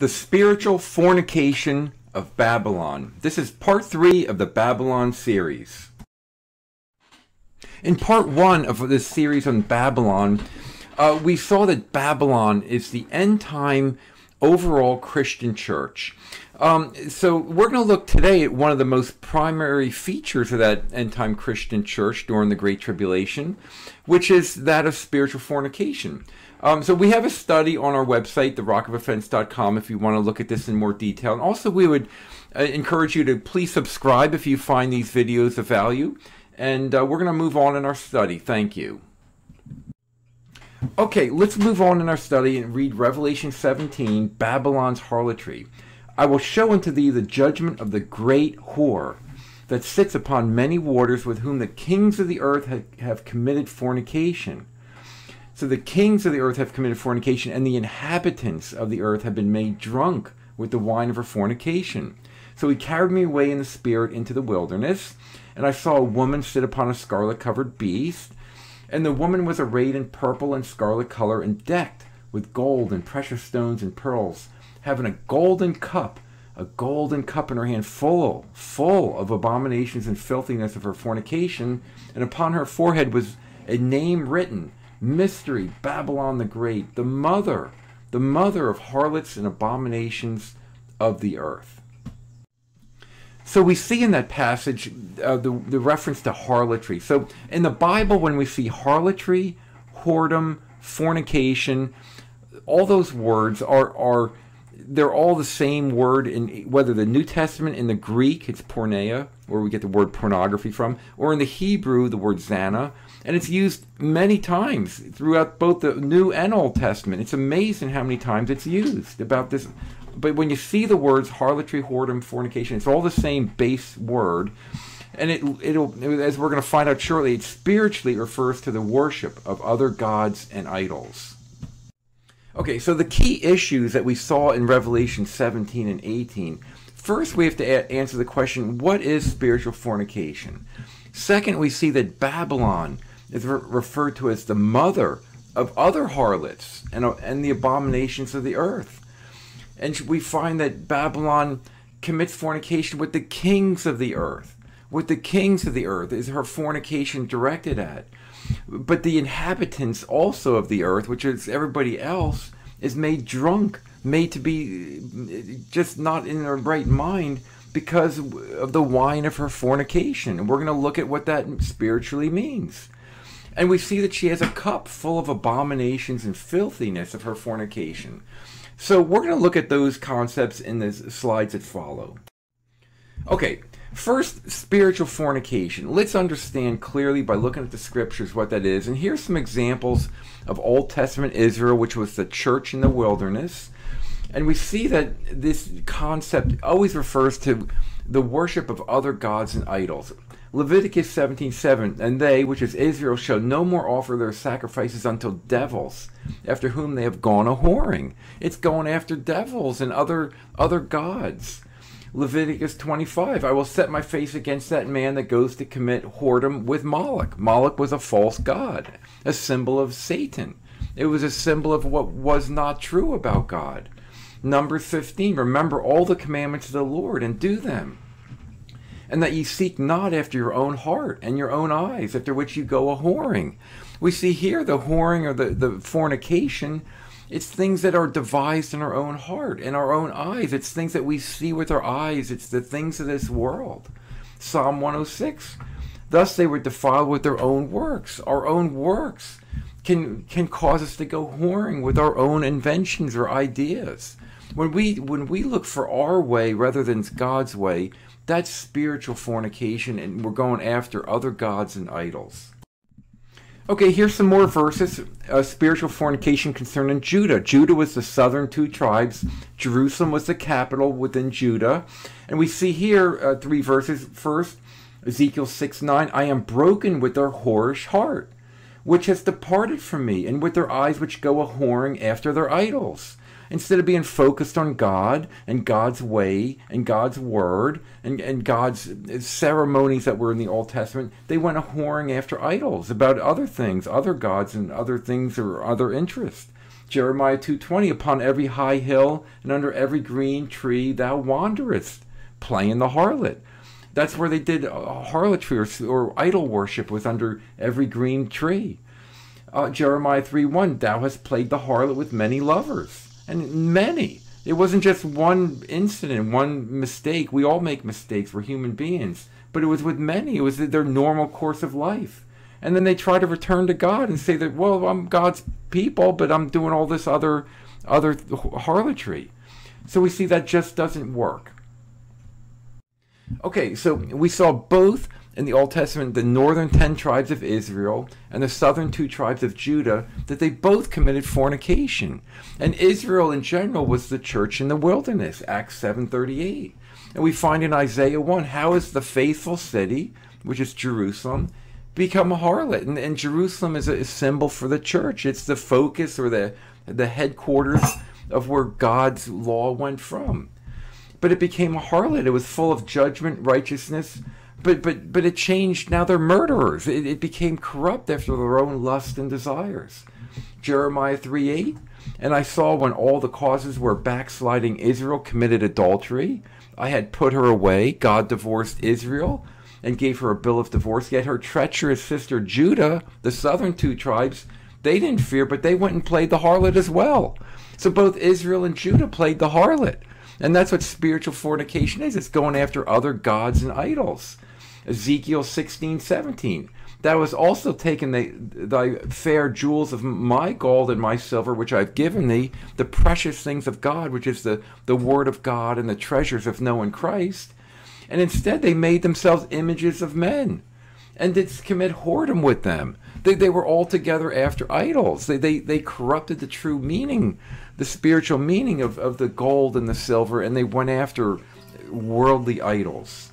The Spiritual Fornication of Babylon. This is part three of the Babylon series. In part one of this series on Babylon, uh, we saw that Babylon is the end time overall Christian church. Um, so we're going to look today at one of the most primary features of that end time Christian church during the Great Tribulation, which is that of spiritual fornication. Um, so we have a study on our website, therockofoffence.com, if you want to look at this in more detail. And also, we would uh, encourage you to please subscribe if you find these videos of value. And uh, we're going to move on in our study. Thank you. Okay, let's move on in our study and read Revelation 17, Babylon's harlotry. I will show unto thee the judgment of the great whore that sits upon many waters, with whom the kings of the earth have, have committed fornication so the kings of the earth have committed fornication, and the inhabitants of the earth have been made drunk with the wine of her fornication. So he carried me away in the spirit into the wilderness, and I saw a woman sit upon a scarlet covered beast. And the woman was arrayed in purple and scarlet color, and decked with gold and precious stones and pearls, having a golden cup, a golden cup in her hand, full, full of abominations and filthiness of her fornication. And upon her forehead was a name written mystery, Babylon the Great, the mother, the mother of harlots and abominations of the earth. So we see in that passage uh, the, the reference to harlotry. So in the Bible, when we see harlotry, whoredom, fornication, all those words are, are they're all the same word in whether the New Testament in the Greek it's porneia, where we get the word pornography from, or in the Hebrew the word zana, and it's used many times throughout both the New and Old Testament. It's amazing how many times it's used about this. But when you see the words harlotry, whoredom, fornication, it's all the same base word. And it, it'll, as we're going to find out shortly, it spiritually refers to the worship of other gods and idols. Okay, so the key issues that we saw in Revelation 17 and 18. First, we have to answer the question what is spiritual fornication? Second, we see that Babylon is re referred to as the mother of other harlots and, and the abominations of the earth. And we find that Babylon commits fornication with the kings of the earth. With the kings of the earth is her fornication directed at. But the inhabitants also of the earth, which is everybody else, is made drunk, made to be just not in their right mind because of the wine of her fornication. And we're going to look at what that spiritually means. And we see that she has a cup full of abominations and filthiness of her fornication. So we're going to look at those concepts in the slides that follow. Okay, first, spiritual fornication. Let's understand clearly by looking at the scriptures what that is. And here's some examples of Old Testament Israel, which was the church in the wilderness. And we see that this concept always refers to the worship of other gods and idols. Leviticus 17:7, and they, which is Israel, shall no more offer their sacrifices unto devils, after whom they have gone a whoring. It's going after devils and other other gods. Leviticus 25, I will set my face against that man that goes to commit whoredom with Moloch. Moloch was a false god, a symbol of Satan. It was a symbol of what was not true about God. Number 15, remember all the commandments of the Lord and do them and that ye seek not after your own heart and your own eyes, after which you go a whoring. We see here the whoring or the, the fornication. It's things that are devised in our own heart, in our own eyes. It's things that we see with our eyes. It's the things of this world. Psalm 106. Thus they were defiled with their own works. Our own works can can cause us to go whoring with our own inventions or ideas. When we when we look for our way rather than God's way, that's spiritual fornication, and we're going after other gods and idols. Okay, here's some more verses. Uh, spiritual fornication concerning Judah. Judah was the southern two tribes. Jerusalem was the capital within Judah. And we see here uh, three verses. First, Ezekiel 6 9, I am broken with their whorish heart, which has departed from me, and with their eyes which go a whoring after their idols instead of being focused on God and God's way and God's word and, and God's ceremonies that were in the Old Testament, they went a whoring after idols about other things, other gods and other things or other interests. Jeremiah 2:20 upon every high hill and under every green tree thou wanderest playing the harlot. That's where they did uh, harlotry or, or idol worship was under every green tree. Uh, Jeremiah 3:1 thou hast played the harlot with many lovers and many it wasn't just one incident, one mistake. We all make mistakes. We're human beings. But it was with many. It was their normal course of life. And then they try to return to God and say that, well, I'm God's people, but I'm doing all this other, other harlotry. So we see that just doesn't work. Okay, so we saw both in the Old Testament the northern ten tribes of Israel and the southern two tribes of Judah that they both committed fornication. And Israel in general was the church in the wilderness, Acts 7:38. And we find in Isaiah 1 how is the faithful city, which is Jerusalem, become a harlot. And, and Jerusalem is a, a symbol for the church. It's the focus or the the headquarters of where God's law went from. But it became a harlot. It was full of judgment, righteousness, but but but it changed. Now they're murderers. It, it became corrupt after their own lust and desires. Jeremiah 3 8. And I saw when all the causes were backsliding Israel committed adultery. I had put her away. God divorced Israel and gave her a bill of divorce. Yet her treacherous sister Judah, the southern two tribes, they didn't fear, but they went and played the harlot as well. So both Israel and Judah played the harlot. And that's what spiritual fornication is. It's going after other gods and idols. Ezekiel 16, 17. Thou hast also taken the, thy fair jewels of my gold and my silver, which I've given thee, the precious things of God, which is the, the word of God and the treasures of knowing Christ. And instead they made themselves images of men and did commit whoredom with them. They, they were altogether after idols. They, they, they corrupted the true meaning, the spiritual meaning of, of the gold and the silver, and they went after worldly idols.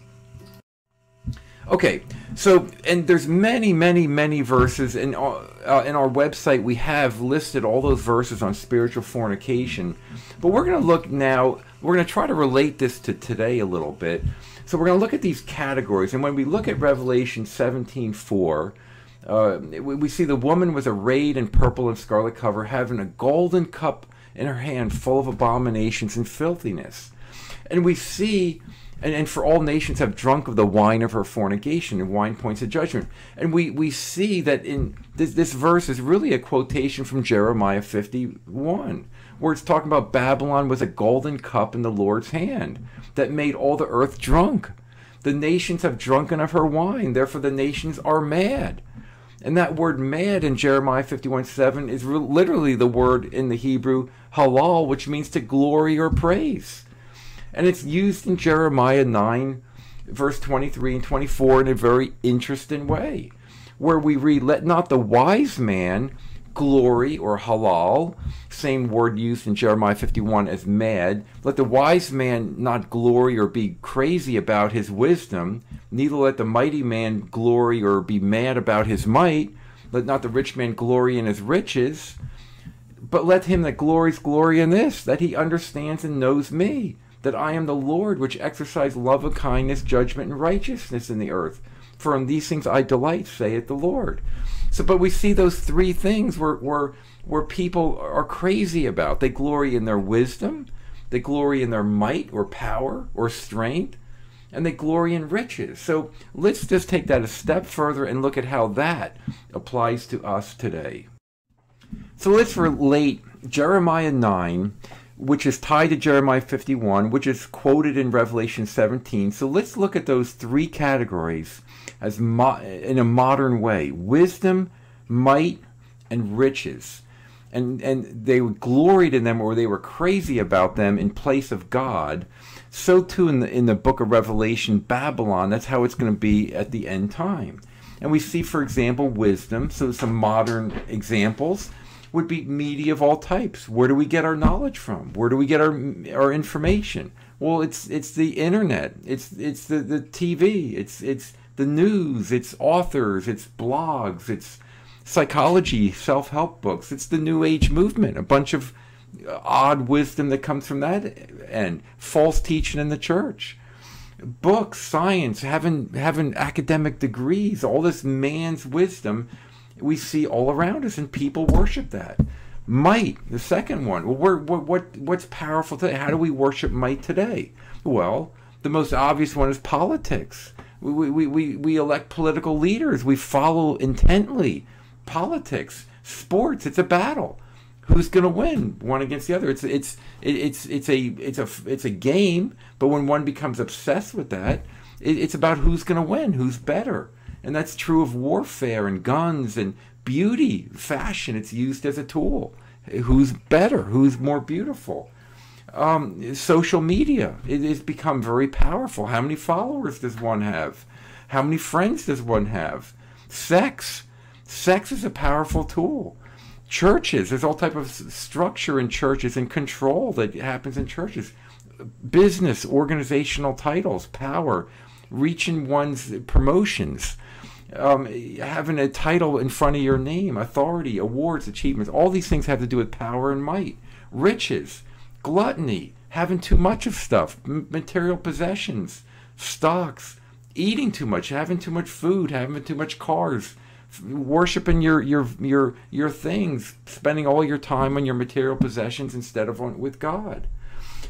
Okay, so and there's many, many, many verses in uh, uh, in our website. We have listed all those verses on spiritual fornication, but we're going to look now. We're going to try to relate this to today a little bit. So we're going to look at these categories, and when we look at Revelation 17:4, uh, we, we see the woman was arrayed in purple and scarlet cover, having a golden cup in her hand, full of abominations and filthiness, and we see and, and for all nations have drunk of the wine of her fornication, and wine points to judgment. And we, we see that in this, this verse is really a quotation from Jeremiah 51, where it's talking about Babylon was a golden cup in the Lord's hand that made all the earth drunk. The nations have drunken of her wine, therefore the nations are mad. And that word mad in Jeremiah 51 7 is literally the word in the Hebrew halal, which means to glory or praise. And it's used in Jeremiah 9, verse 23 and 24 in a very interesting way, where we read, Let not the wise man glory or halal, same word used in Jeremiah 51 as mad. Let the wise man not glory or be crazy about his wisdom, neither let the mighty man glory or be mad about his might. Let not the rich man glory in his riches, but let him that glories glory in this, that he understands and knows me that I am the Lord which exercise love and kindness, judgment and righteousness in the earth. For in these things I delight, saith the Lord. So, but we see those three things where, where, where people are crazy about. They glory in their wisdom, they glory in their might or power or strength, and they glory in riches. So let's just take that a step further and look at how that applies to us today. So let's relate Jeremiah 9 which is tied to Jeremiah 51, which is quoted in Revelation 17. So let's look at those three categories as in a modern way: wisdom, might, and riches. And and they gloried in them, or they were crazy about them in place of God. So too in the in the book of Revelation, Babylon. That's how it's going to be at the end time. And we see, for example, wisdom. So some modern examples would be media of all types. Where do we get our knowledge from? Where do we get our our information? Well, it's it's the internet. It's it's the, the TV. It's it's the news. It's authors. It's blogs. It's psychology, self help books. It's the New Age movement. A bunch of uh, odd wisdom that comes from that and false teaching in the church. Books, science, having having academic degrees, all this man's wisdom we see all around us, and people worship that. Might, the second one. Well, what, what, what's powerful today? How do we worship might today? Well, the most obvious one is politics. We, we, we, we elect political leaders. We follow intently politics, sports. It's a battle. Who's going to win? One against the other. It's it's it's it's a it's a it's a game. But when one becomes obsessed with that, it, it's about who's going to win, who's better, and that's true of warfare and guns and beauty, fashion. It's used as a tool. Who's better? Who's more beautiful? um, social media. It has become very powerful. How many followers does one have? How many friends does one have? Sex. Sex is a powerful tool. Churches. There's all type of structure in churches and control that happens in churches. Business, organizational titles, power, reaching one's promotions. Um, having a title in front of your name, authority, awards, achievements, all these things have to do with power and might. Riches, gluttony, having too much of stuff, material possessions, stocks, eating too much, having too much food, having too much cars, worshiping your your your your things, spending all your time on your material possessions instead of on, with God.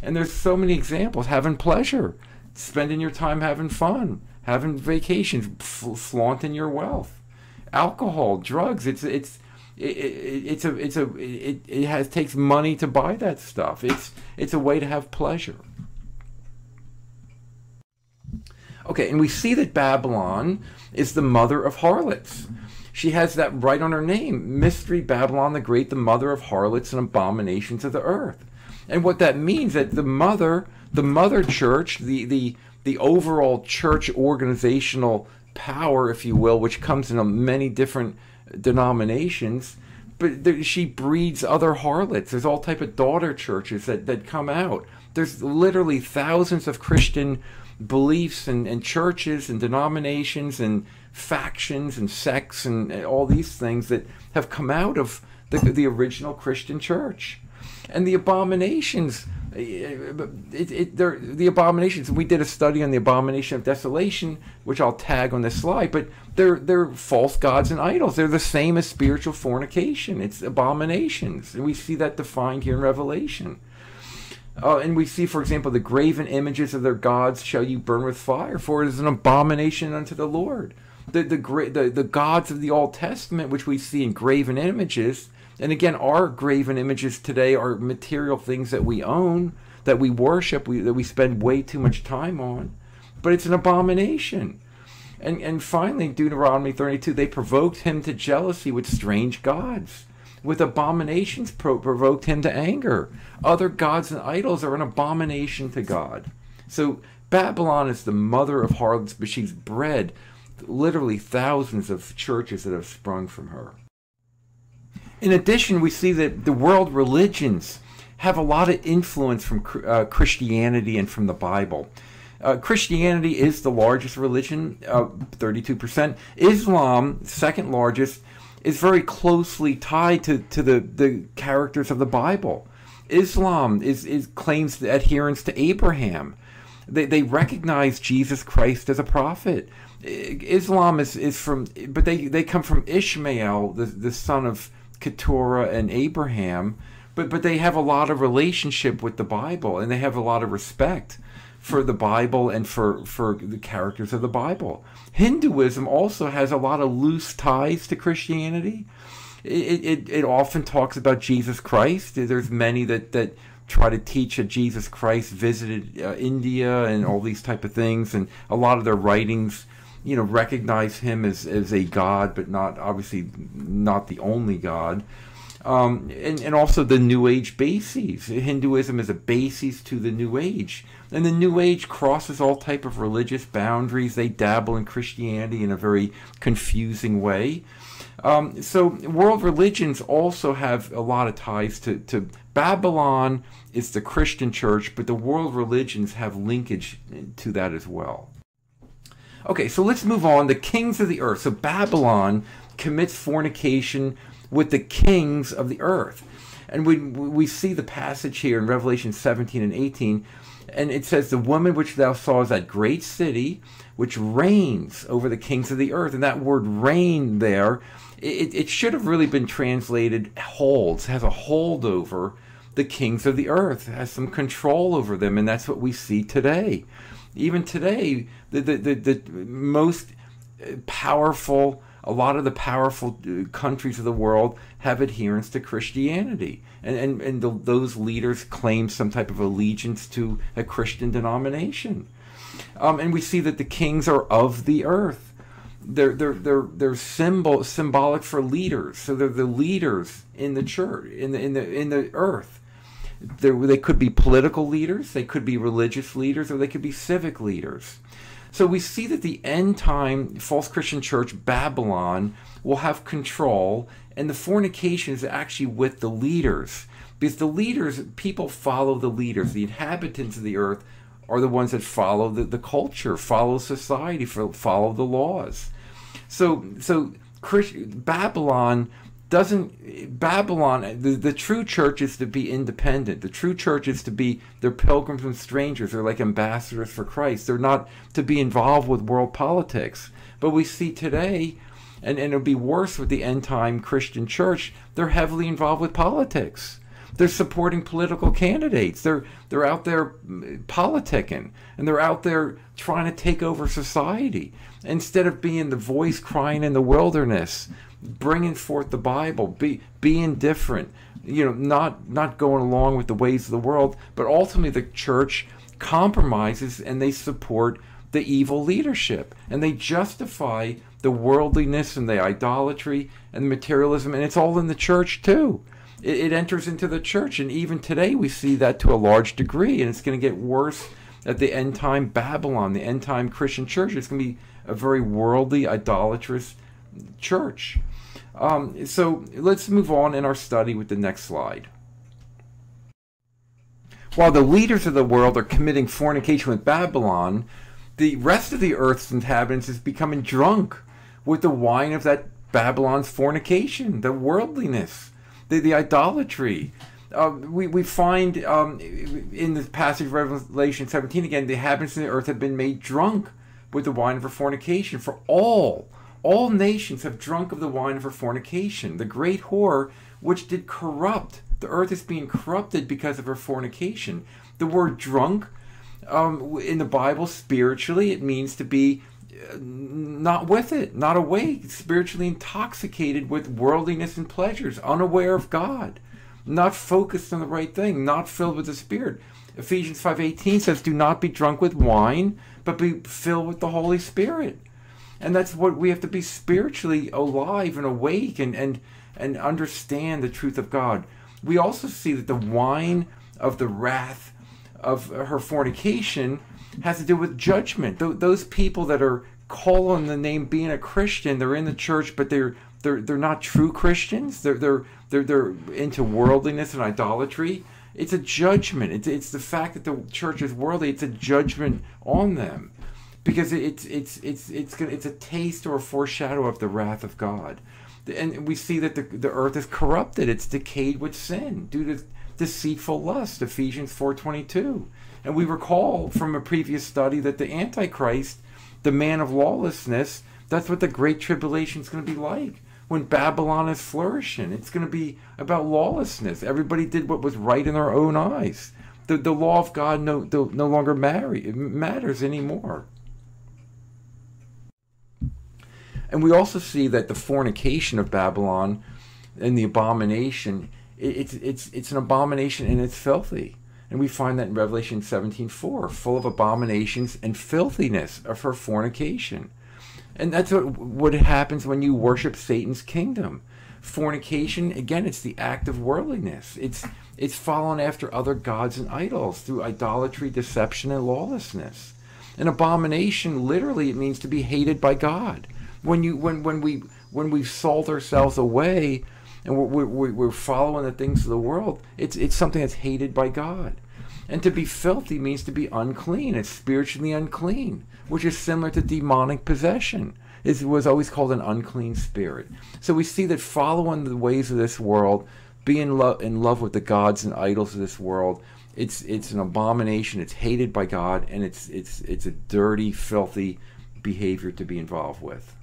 And there's so many examples. Having pleasure, spending your time having fun, having vacations, flaunting your wealth, alcohol, drugs. It's it's it, it, it's a it's a it, it has takes money to buy that stuff. It's it's a way to have pleasure. Okay, and we see that Babylon is the mother of harlots. She has that right on her name, Mystery Babylon the Great, the mother of harlots and abominations of the earth. And what that means that the mother, the mother church, the the the overall church organizational power, if you will, which comes in many different denominations but she breeds other harlots. There's all type of daughter churches that, that come out. There's literally thousands of christian beliefs and, and churches and denominations and factions and sects and all these things that have come out of the, the original christian church. And the abominations it, it, the abominations. We did a study on the abomination of desolation, which I'll tag on this slide. But they're they're false gods and idols. They're the same as spiritual fornication. It's abominations, and we see that defined here in Revelation. Uh, and we see, for example, the graven images of their gods shall you burn with fire, for it is an abomination unto the Lord. The the the, the gods of the Old Testament, which we see in graven images and again, our graven images today are material things that we own, that we worship, we, that we spend way too much time on. But it's an abomination. And, and finally, Deuteronomy 32, they provoked him to jealousy with strange gods. With abominations pro- provoked him to anger. Other gods and idols are an abomination to God. So Babylon is the mother of harlots, but she's bred literally thousands of churches that have sprung from her. In addition, we see that the world religions have a lot of influence from uh, Christianity and from the Bible. Uh, Christianity is the largest religion, uh, 32%. Islam, second largest, is very closely tied to, to the, the characters of the Bible. Islam is, is claims adherence to Abraham. They, they recognize Jesus Christ as a prophet. Islam is, is from, but they, they come from Ishmael, the, the son of Keturah and Abraham, but but they have a lot of relationship with the Bible and they have a lot of respect for the Bible and for for the characters of the Bible. Hinduism also has a lot of loose ties to Christianity. It, it, it often talks about Jesus Christ. There's many that, that try to teach that Jesus Christ visited uh, India and all these type of things, and a lot of their writings you know, recognize him as, as a god, but not obviously not the only god. Um, and, and also the New Age bases. Hinduism is a basis to the New Age. And the New Age crosses all type of religious boundaries. They dabble in Christianity in a very confusing way. Um, so world religions also have a lot of ties to, to Babylon is the Christian church, but the world religions have linkage to that as well. Okay, so let's move on. The kings of the earth. So Babylon commits fornication with the kings of the earth. And we, we see the passage here in Revelation 17 and 18. And it says, The woman which thou sawest, that great city, which reigns over the kings of the earth. And that word reign there it, it should have really been translated holds, has a hold over the kings of the earth, has some control over them, and that's what we see today. Even today, the, the, the, the most powerful, a lot of the powerful uh, countries of the world have adherence to Christianity. And, and, and the, those leaders claim some type of allegiance to a Christian denomination. Um, and we see that the kings are of the earth. They're, they're, they're, they're symbol, symbolic for leaders. So they're the leaders in the church, in the, in the, in the earth. They're, they could be political leaders, they could be religious leaders, or they could be civic leaders. So we see that the end time false Christian church, Babylon, will have control, and the fornication is actually with the leaders. Because the leaders, people follow the leaders. The inhabitants of the earth are the ones that follow the, the culture, follow society, follow the laws. So, so Christ, Babylon doesn't Babylon the, the true church is to be independent. The true church is to be they're pilgrims and strangers. They're like ambassadors for Christ. They're not to be involved with world politics. But we see today, and, and it'll be worse with the end time Christian church, they're heavily involved with politics. They're supporting political candidates. They're they're out there mm, politicking and they're out there trying to take over society instead of being the voice crying in the wilderness bringing forth the Bible, be being different, you know, not not going along with the ways of the world, but ultimately the church compromises and they support the evil leadership and they justify the worldliness and the idolatry and the materialism, and it's all in the church too. It, it enters into the church, and even today we see that to a large degree, and it's going to get worse at the end time Babylon, the end time Christian church. It's going to be a very worldly, idolatrous church. Um, so let's move on in our study with the next slide. While the leaders of the world are committing fornication with Babylon, the rest of the earth's inhabitants is becoming drunk with the wine of that Babylon's fornication, the worldliness, the, the idolatry. Uh, we, we find um, in the passage of Revelation 17 again, the inhabitants of the earth have been made drunk with the wine of her fornication. For all all nations have drunk of the wine of her fornication, the great whore which did corrupt. The earth is being corrupted because of her fornication. The word drunk um, in the Bible, spiritually, it means to be uh, not with it, not awake, spiritually intoxicated with worldliness and pleasures, unaware of God, not focused on the right thing, not filled with the Spirit. Ephesians 5:18 says, "Do not be drunk with wine, but be filled with the Holy Spirit." And that's what we have to be spiritually alive and awake and and and understand the truth of God. We also see that the wine of the wrath of her fornication has to do with judgment. Th- those people that are calling the name being a Christian, they're in the church, but they're they're they're not true Christians. They're they're they're they're into worldliness and idolatry. It's a judgment. It's it's the fact that the church is worldly. It's a judgment on them because it's it's it's it's it's a taste or a foreshadow of the wrath of God, and we see that the the earth is corrupted; it's decayed with sin due to deceitful lust. Ephesians four twenty two, and we recall from a previous study that the Antichrist, the man of lawlessness, that's what the great tribulation is going to be like when Babylon is flourishing. It's going to be about lawlessness. Everybody did what was right in their own eyes. The, the law of God no, no longer marry, matters anymore. And we also see that the fornication of Babylon and the abomination, it's, it's, it's an abomination and it's filthy. And we find that in Revelation 17:4, full of abominations and filthiness of her fornication. And that's what, what happens when you worship Satan's kingdom. Fornication, again, it's the act of worldliness. It's it's following after other gods and idols through idolatry, deception, and lawlessness. An abomination, literally, it means to be hated by God when you when when we when we sold ourselves away and we're, we're, we're following the things of the world, it's it's something that's hated by God. And to be filthy means to be unclean. It's spiritually unclean, which is similar to demonic possession. It was always called an unclean spirit. So we see that following the ways of this world, being lo- in love with the gods and idols of this world, it's it's an abomination. It's hated by God, and it's it's it's a dirty, filthy behavior to be involved with.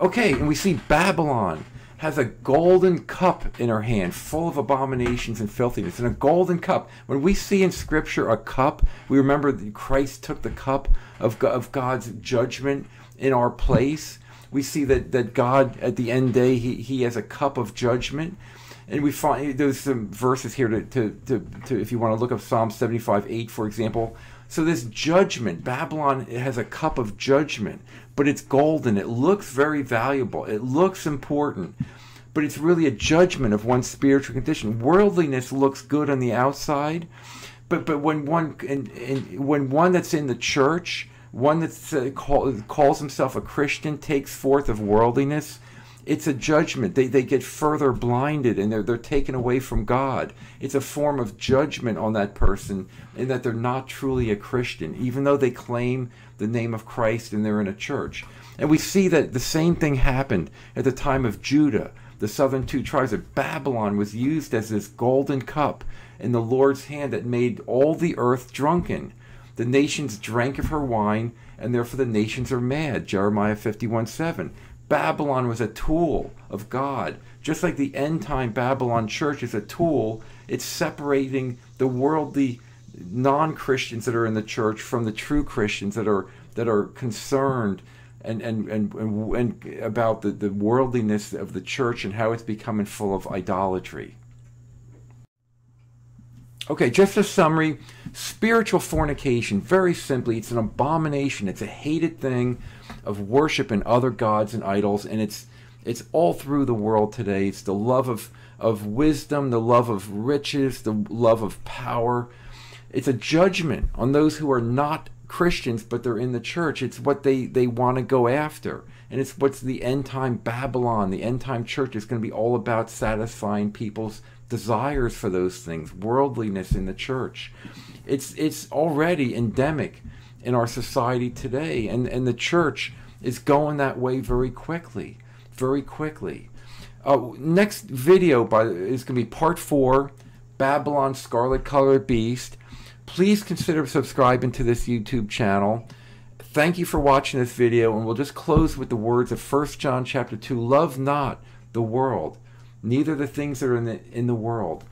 Okay, and we see Babylon has a golden cup in her hand full of abominations and filthiness. And a golden cup. When we see in Scripture a cup, we remember that Christ took the cup of, of God's judgment in our place. We see that, that God, at the end day, he, he has a cup of judgment. And we find there's some verses here to, to, to, to if you want to look up Psalm 75 8, for example. So this judgment, Babylon has a cup of judgment, but it's golden. It looks very valuable. It looks important, but it's really a judgment of one's spiritual condition. Worldliness looks good on the outside, but but when one and, and when one that's in the church, one that uh, call, calls himself a Christian, takes forth of worldliness, it's a judgment. They, they get further blinded and they're, they're taken away from God. It's a form of judgment on that person in that they're not truly a Christian, even though they claim the name of Christ and they're in a church. And we see that the same thing happened at the time of Judah. The southern two tribes of Babylon was used as this golden cup in the Lord's hand that made all the earth drunken. The nations drank of her wine, and therefore the nations are mad. Jeremiah 51 7. Babylon was a tool of God. Just like the end time Babylon church is a tool, it's separating the worldly non Christians that are in the church from the true Christians that are that are concerned and and, and, and, and about the, the worldliness of the church and how it's becoming full of idolatry. Okay, just a summary. Spiritual fornication, very simply, it's an abomination. It's a hated thing of worship and other gods and idols, and it's it's all through the world today. It's the love of of wisdom, the love of riches, the love of power. It's a judgment on those who are not Christians, but they're in the church. It's what they, they want to go after. And it's what's the end time Babylon, the end time church is going to be all about satisfying people's desires for those things, worldliness in the church. It's it's already endemic in our society today, and and the church is going that way very quickly, very quickly. Uh, next video by is going to be part four, Babylon Scarlet Colored Beast. Please consider subscribing to this YouTube channel. Thank you for watching this video, and we'll just close with the words of 1 John chapter 2, Love not the world, neither the things that are in the, in the world.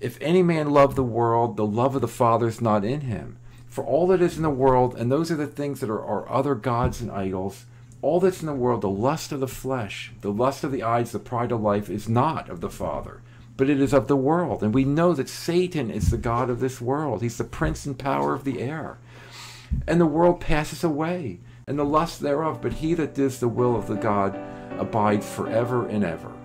If any man love the world, the love of the Father is not in him. For all that is in the world, and those are the things that are, are other gods and idols, all that's in the world, the lust of the flesh, the lust of the eyes, the pride of life, is not of the Father, but it is of the world. And we know that Satan is the God of this world. He's the prince and power of the air. And the world passes away, and the lust thereof, but he that does the will of the God abides forever and ever.